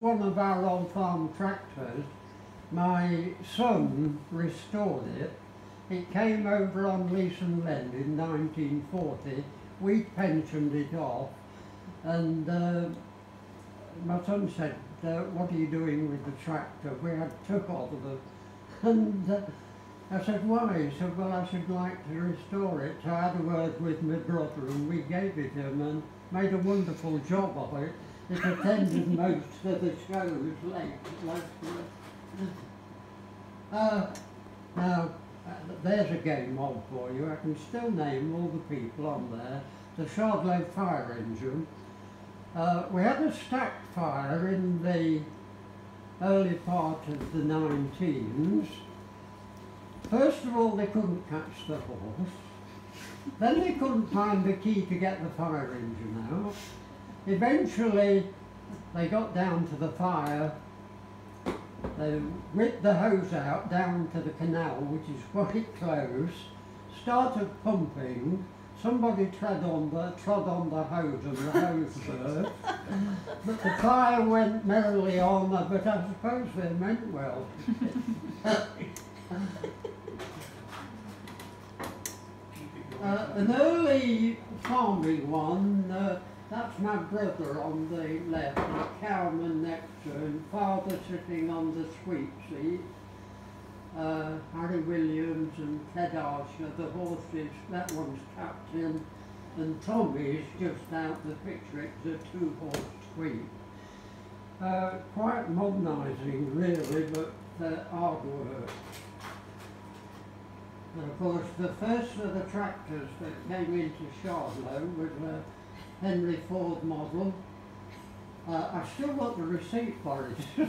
one of our old farm tractors. My son restored it. It came over on lease and lend in 1940. We pensioned it off and uh, my son said, uh, what are you doing with the tractor? We had took of it. And uh, I said, why? He said, well, I should like to restore it. So I had a word with my brother and we gave it him and made a wonderful job of it. It attended most of the shows late, uh, now, uh, there's a game mob for you. I can still name all the people on there. The Shardlow fire engine. Uh, we had a stacked fire in the early part of the 19s. First of all, they couldn't catch the horse. Then they couldn't find the key to get the fire engine out. Eventually, they got down to the fire. They ripped the hose out down to the canal, which is quite close, started pumping. Somebody trod on the, trod on the hose and the hose burst. but the fire went merrily on, but I suppose they meant well. uh, an early farming one, uh, that's my brother on the left, the cowman next to him, father sitting on the sweep seat. Uh, Harry Williams and Ted Archer, the horses, that one's captain, and Tommy's just out the picture, it's a two-horse sweep. Uh, quite modernising really, but uh, hard work. And of course, the first of the tractors that came into Shardlow was a Henry Ford model. Uh, I still got the receipt for it.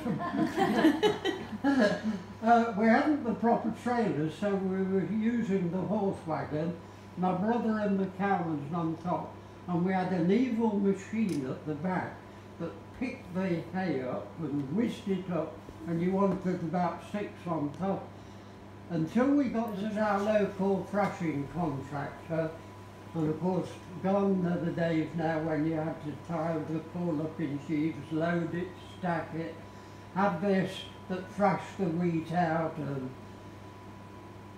uh, we hadn't the proper trailers, so we were using the horse wagon, my brother and the cowman's on top, and we had an evil machine at the back that picked the hay up and whisked it up, and you wanted about six on top. Until we got to our local thrashing contractor, and of course, gone are the days now when you have to tie the pull up in sheaves, load it, stack it, have this that thrash the wheat out, and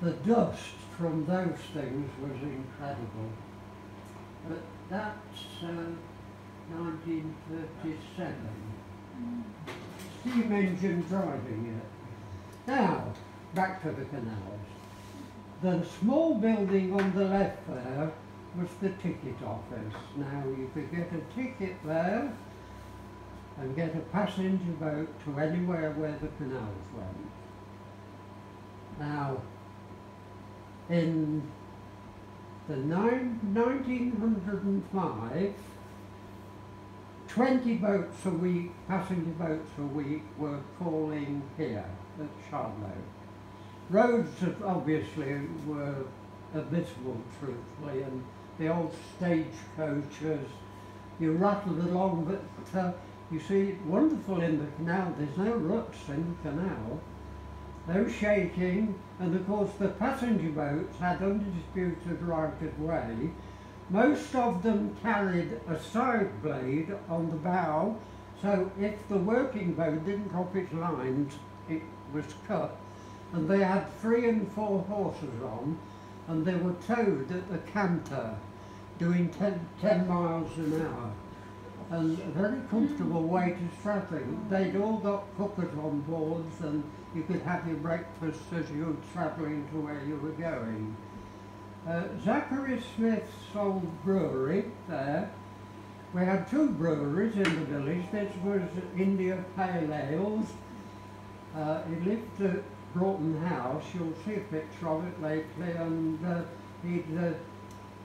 the dust from those things was incredible. But that's uh, 1937. Steam engine driving it. Now, back to the canals. The small building on the left there was the ticket office. Now you could get a ticket there and get a passenger boat to anywhere where the canals went. Now, in the nine, 1905, 20 boats a week, passenger boats a week, were calling here at Shardlow. Roads obviously were abysmal, truthfully, and the old stagecoaches. You rattled along, but uh, you see, wonderful in the canal, there's no ruts in the canal, no shaking, and of course the passenger boats had undisputed right of way. Most of them carried a side blade on the bow, so if the working boat didn't drop its lines, it was cut. And they had three and four horses on, and they were towed at the canter doing 10, 10 miles an hour and a very comfortable way to travelling. They'd all got cookers on boards and you could have your breakfast as you were travelling to where you were going. Uh, Zachary Smith's old brewery there, we had two breweries in the village. This was India Pale Ales. Uh, he lived at Broughton House, you'll see a picture of it lately, and uh, he'd uh,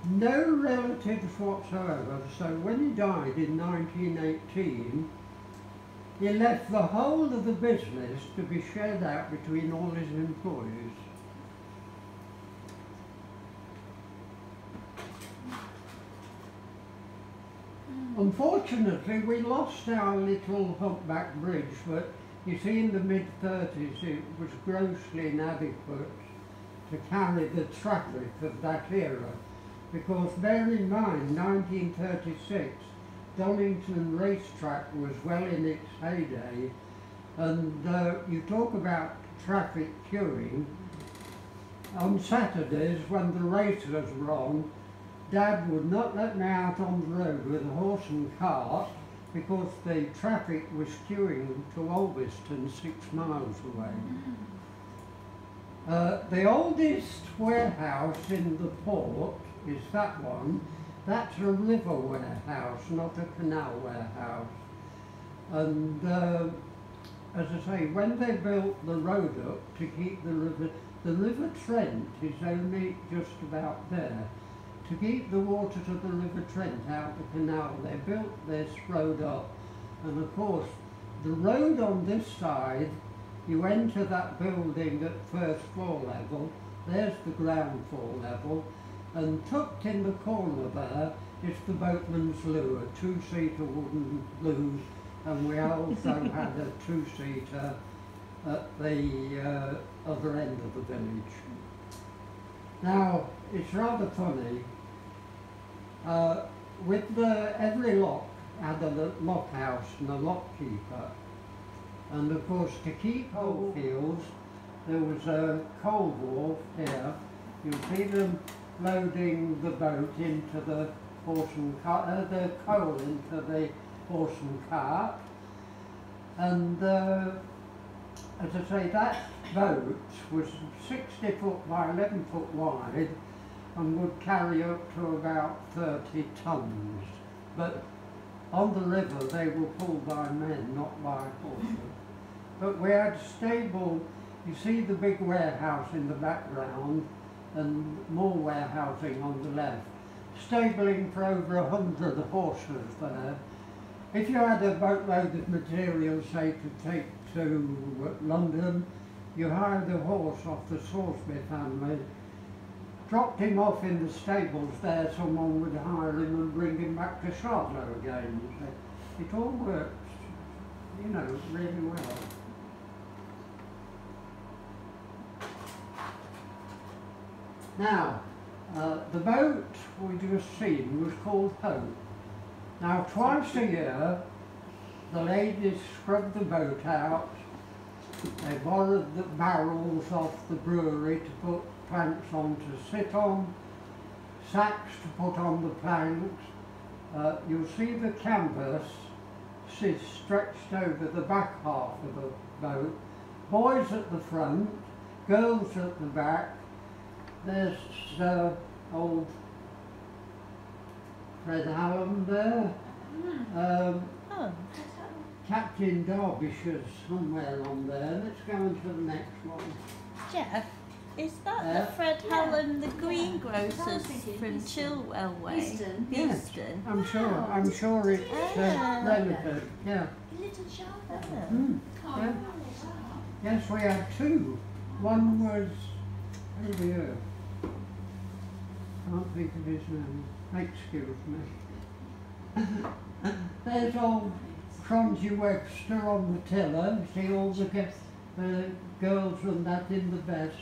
no relatives whatsoever. So when he died in 1918, he left the whole of the business to be shared out between all his employees. Unfortunately, we lost our little humpback bridge, but you see, in the mid-30s, it was grossly inadequate to carry the traffic of that era. Because bear in mind, 1936, Donington racetrack was well in its heyday, and uh, you talk about traffic queuing. On Saturdays, when the races were on, Dad would not let me out on the road with a horse and cart because the traffic was queuing to Elvaston, six miles away. Uh, the oldest warehouse in the port is that one. That's a river warehouse, not a canal warehouse. And uh, as I say, when they built the road up to keep the river, the River Trent is only just about there. To keep the water to the River Trent out the canal, they built this road up. And of course, the road on this side, you enter that building at first floor level, there's the ground floor level, and tucked in the corner there is the boatman's loo, a two-seater wooden loo, and we also had a two-seater at the uh, other end of the village. Now, it's rather funny, uh, with the, every lock had a lock house and a lock keeper. and of course to keep whole fields, there was a coal wharf here. You'll see them loading the boat into the horse and cart, uh, the coal into the horse and cart. And uh, as I say, that boat was 60 foot by 11 foot wide and would carry up to about 30 tons. But on the river they were pulled by men, not by horses. But we had stable, you see the big warehouse in the background and more warehousing on the left. Stabling for over a hundred horses there. If you had a boatload of material, say, to take to London, you hired a horse off the Salisbury family, dropped him off in the stables there, someone would hire him and bring him back to Shardlow again. It all works, you know, really well. Now, uh, the boat we just seen was called Hope. Now, twice a year, the ladies scrubbed the boat out. They borrowed the barrels off the brewery to put planks on to sit on, sacks to put on the planks. Uh, you'll see the canvas is stretched over the back half of the boat. Boys at the front, girls at the back. There's uh, old Fred Hallam there. Um, Oh, Captain Derbyshire's somewhere on there. Let's go on to the next one. Jeff, is that Yeah. the Fred Yeah. Hallam, the greengrocers thinking from Easton. Chilwell Way? Easton. Yes. Easton. I'm sure. I'm sure it's uh, Ah. relative. Yeah. Little child. Oh. Hmm. Oh, Yeah. Yes, we had two. One was over here. Can't think of his name. Excuse me. There's old Cronzy Webster on the tiller. See all the, ge- the girls and that in the best.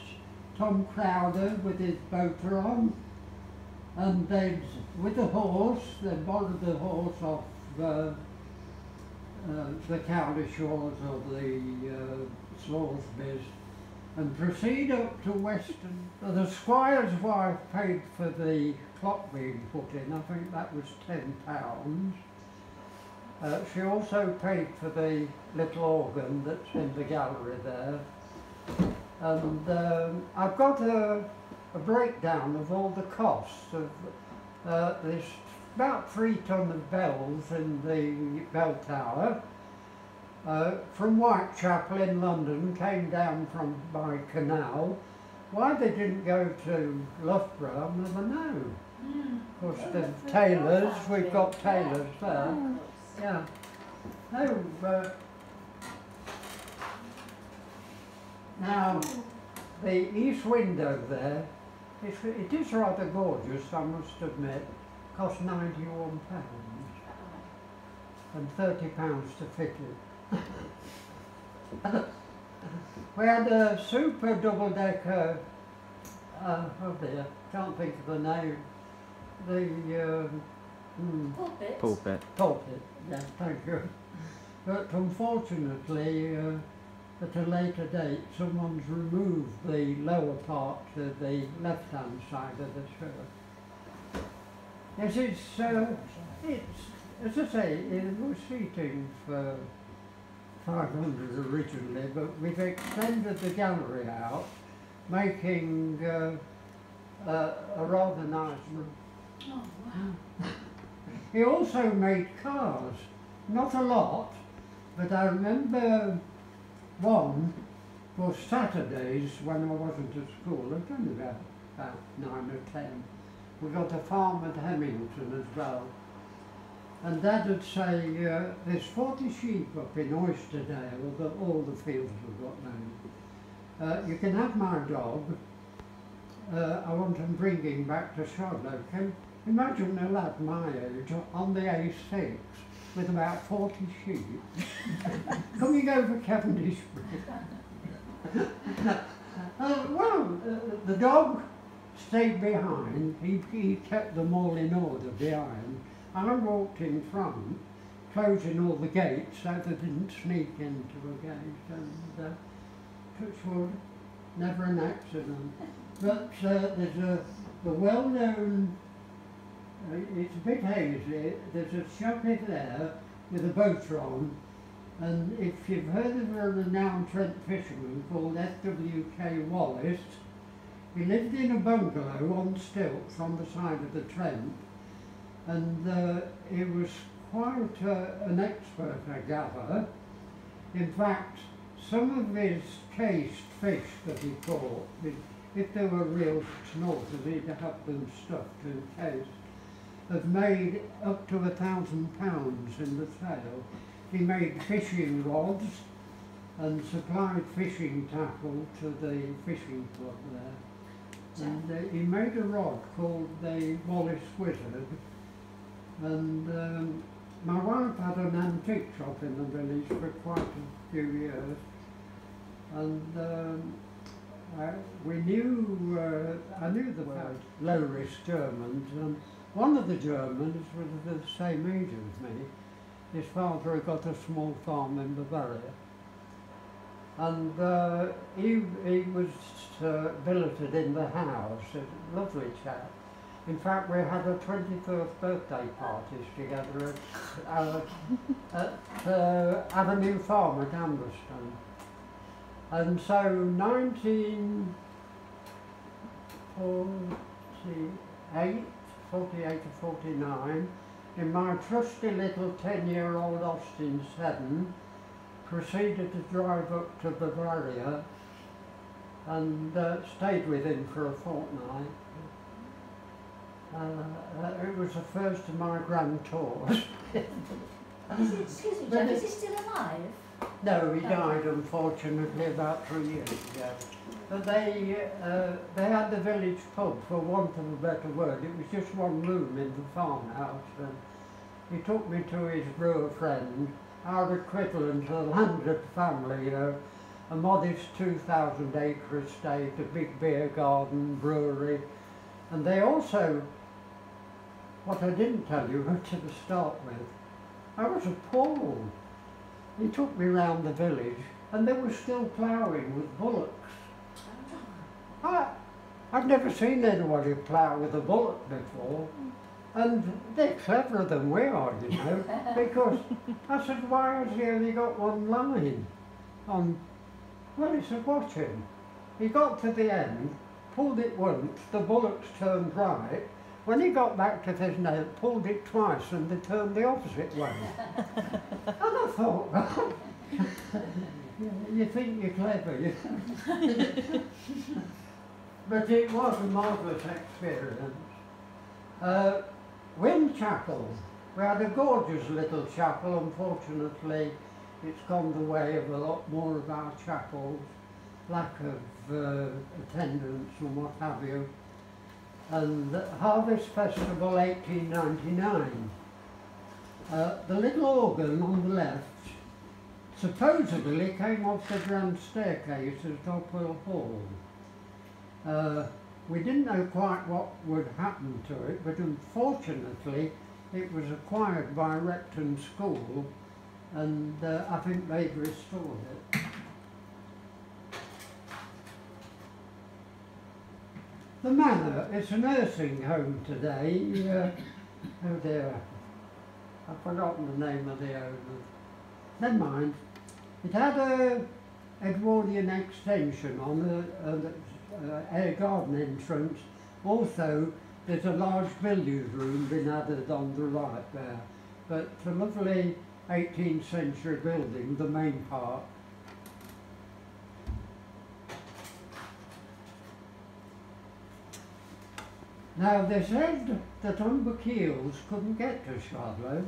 Tom Crowder with his boater on. And they'd, with the horse, they borrowed the horse off uh, uh, the Cowley Shores or the uh, Salisbury's and proceed up to Weston. The squire's wife paid for the clock being put in, I think that was ten pounds. Uh, she also paid for the little organ that's in the gallery there. And um, I've got a, a breakdown of all the costs of uh, there's about three ton of bells in the bell tower. Uh, from Whitechapel in London, came down from by canal. Why they didn't go to Loughborough, I'll never know. Mm. Of course, the tailors, we've got tailors there. Yeah. No, uh, now, the east window there, it's, it is rather gorgeous, I must admit. Cost ninety-one pounds and thirty pounds to fit it. we had a super double-decker, uh, oh dear, can't think of the name. The um, Mm, Pulpit. Pulpit. pulpit, yes, thank you. But unfortunately, uh, at a later date, someone's removed the lower part to the left-hand side of the church. Yes, it's, uh, it's, as I say, it was seating for 500 originally, but we've extended the gallery out, making uh, uh, a rather nice room. Oh, wow. He also made cars, not a lot, but I remember one for Saturdays when I wasn't at school, I was only about, about nine or ten. We got a farm at Hemington as well. And Dad would say, uh, there's 40 sheep up in Oysterdale that all the fields have got now. Uh, you can have my dog. Uh, I want them bringing back to Shardlow. Can imagine a lad my age on the A6 with about 40 sheep coming over Cavendish Bridge. uh, well, uh, the dog stayed behind. He, he kept them all in order behind. I walked in front, closing all the gates so they didn't sneak into a gate. And uh, touch never an accident. But uh, there's a, a well-known, it's a bit hazy, there's a shoppy there with a boat on, and if you've heard of a renowned Trent fisherman called F.W.K. Wallace, he lived in a bungalow on stilts on the side of the Trent, and uh, he was quite uh, an expert, I gather. In fact, some of his cased fish that he caught, if- if they were real snorters, he'd have them stuffed and cased, have made up to a thousand pounds in the sale. He made fishing rods and supplied fishing tackle to the fishing club there. And uh, he made a rod called the Wallace Wizard. And um, my wife had an antique shop in the village for quite a few years. And um, I, we knew, uh, I knew the word low risk Germans. And one of the Germans was the same age as me. His father had got a small farm in Bavaria. And uh, he, he was uh, billeted in the house, a lovely chap. In fact, we had a 21st birthday parties together at, uh, at uh, Avenue Farm at Ambaston. And so 1948, 48 to 49, in my trusty little 10-year-old Austin 7, proceeded to drive up to Bavaria and uh, stayed with him for a fortnight. Uh, it was the first of my grand tours. Is it, excuse me, Jeff, is he still alive? No, he died unfortunately about three years ago. But they, uh, they had the village pub, for want of a better word. It was just one room in the farmhouse. And he took me to his brewer friend, our equivalent of a landed family, you know, a modest 2,000 acre estate, a big beer garden, brewery. And they also, what I didn't tell you to the start with, I was appalled. He took me round the village and they were still ploughing with bullocks. I, I've never seen anybody plough with a bullock before. And they're cleverer than we are, you know, because I said, why has he only got one line on? Well, he said, watch him. He got to the end, pulled it once, the bullocks turned right. When he got back to this nail, pulled it twice and they turned the opposite way. and I thought, well, you think you're clever, you but it was a marvellous experience. Uh, Wind Chapel. We had a gorgeous little chapel. Unfortunately, it's gone the way of a lot more of our chapels. Lack of uh, attendance and what have you. And the Harvest Festival 1899. Uh, the little organ on the left supposedly came off the grand staircase at Dopwell Hall. Uh, we didn't know quite what would happen to it, but unfortunately it was acquired by Repton School and uh, I think they've restored it. The Manor, it's a nursing home today. Uh, oh dear, I've forgotten the name of the owner. Never mind. It had a Edwardian extension on a air garden entrance. Also, there's a large billiard room been added on the right there. But a lovely 18th century building, the main part. Now they said that Humber Keels couldn't get to Shardlow.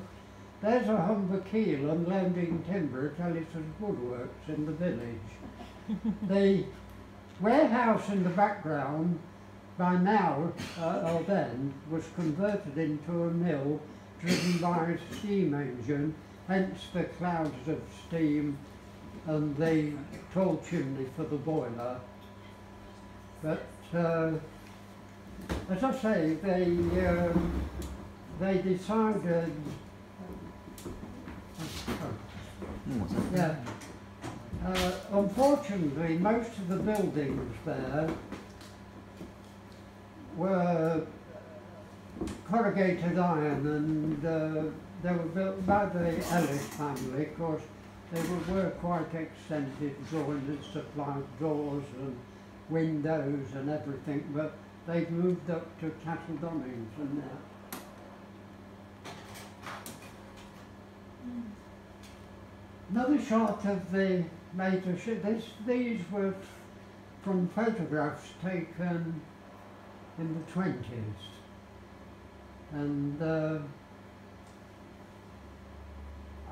There's a Humber Keel unloading timber at Ellison's Woodworks in the village. the warehouse in the background by now uh, or then was converted into a mill driven by a steam engine, hence the clouds of steam and the tall chimney for the boiler. But uh, as I say, they um, they decided. Yeah. Uh, unfortunately, most of the buildings there were corrugated iron and uh, they were built by the Ellis family. Of course, they were, were quite extensive drawings that supplied doors and windows and everything, but they've moved up to Castle Donington now. Another shot of the major ship. This, these were from photographs taken in the twenties, and uh,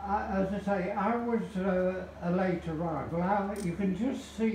I, as I say, I was uh, a late arrival. I, you can just see